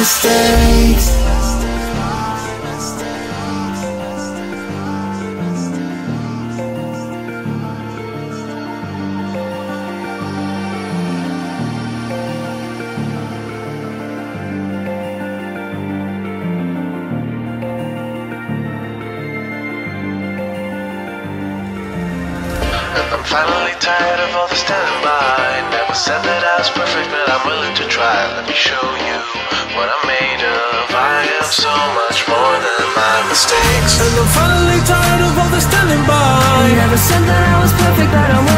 mistakes I'm finally tired of all the standby Never said that I was perfect, but try. Let me show you what I'm made of. I am so much more than my mistakes. And I'm finally tired of all the standing by Never said that I was perfect, but I'm